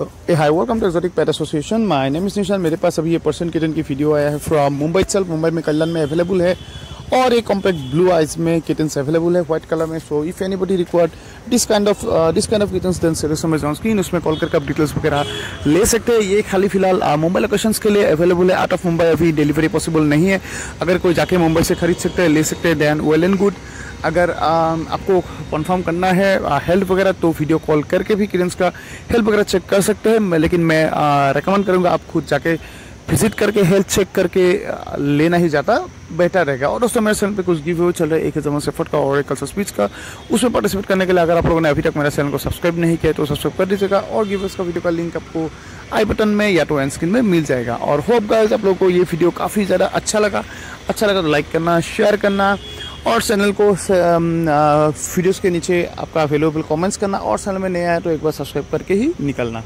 A hi welcome to exotic pet association my name is Nishan मेरे पास अभी ये person kitten की video आया है फ्रॉम मुंबई सेल्फ मुंबई में कल्याण में अवेलेबल है और एक कॉम्पैक्ट ब्लू आइज़ में किटन्स अवेलेबल है व्हाइट कलर में. So if anybody required this kind of this kind of kittens then cell समझ स्क्रीन उसमें कॉल करके आप डिटेल्स वगैरह ले सकते हैं। ये खाली फ़िलहाल मुंबई लोकेशन के लिए अवेलेबल है। आउट ऑफ़ मुंबई अभी डिलीवरी पॉसिबल नहीं है। अगर कोई जाके मुंबई से खरीद सकते हैं, ले सकते हैं दैन वेल एंड गुड अगर आपको कंफर्म करना है हेल्प वगैरह तो वीडियो कॉल करके भी किरेंस का हेल्प वगैरह चेक कर सकते हैं लेकिन मैं रिकमेंड करूँगा आप खुद जाके विज़िट करके हेल्थ चेक करके लेना ही ज़्यादा बेटर रहेगा। और दोस्तों, मेरे चैनल पे कुछ गिव चल रहा है, एक जमा सेफर्ट का और एक कल्सर स्पीच का। उसमें पार्टिसिपेट करने के लिए अगर आप लोगों ने अभी तक मेरे चैनल को सब्सक्राइब नहीं किया तो सब्सक्राइब कर दीजिएगा और गिव का वीडियो का लिंक आपको आई बटन में या तो एंड स्क्रीन में मिल जाएगा। और होप गाइस आप लोगों को ये वीडियो काफ़ी ज़्यादा अच्छा लगा। अच्छा लगा तो लाइक करना शेयर करना। और चैनल को वीडियोस के नीचे आपका अवेलेबल कमेंट्स करना और चैनल में नया है तो एक बार सब्सक्राइब करके ही निकलना।